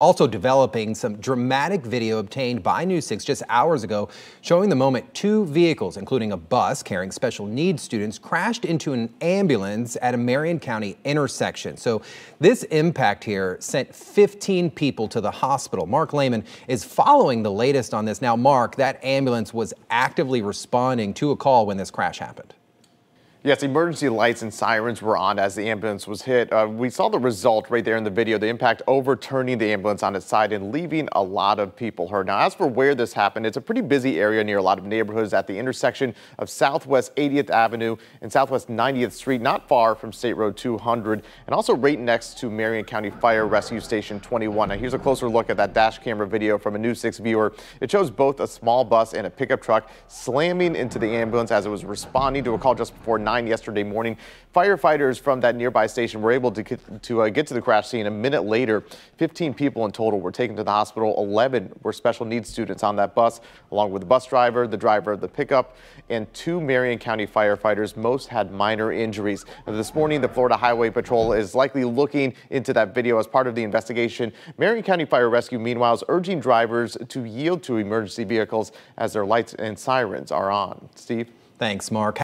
Also developing some dramatic video obtained by News 6 just hours ago showing the moment two vehicles, including a bus carrying special needs students, crashed into an ambulance at a Marion County intersection. So this impact here sent 15 people to the hospital. Mark Lehman is following the latest on this. Now, Mark, that ambulance was actively responding to a call when this crash happened. Yes, emergency lights and sirens were on as the ambulance was hit. Uh, we saw the result right there in the video, the impact overturning the ambulance on its side and leaving a lot of people hurt. Now, as for where this happened, it's a pretty busy area near a lot of neighborhoods at the intersection of Southwest 80th Avenue and Southwest 90th Street, not far from State Road 200, and also right next to Marion County Fire Rescue Station 21. Now, here's a closer look at that dash camera video from a News 6 viewer. It shows both a small bus and a pickup truck slamming into the ambulance as it was responding to a call just before 9 yesterday morning. Firefighters from that nearby station were able to get to, uh, get to the crash scene a minute later. 15 people in total were taken to the hospital. 11 were special needs students on that bus, along with the bus driver, the driver of the pickup, and two Marion County firefighters. Most had minor injuries. Now, this morning, the Florida Highway Patrol is likely looking into that video as part of the investigation. Marion County Fire Rescue, meanwhile, is urging drivers to yield to emergency vehicles as their lights and sirens are on. Steve? Thanks, Mark.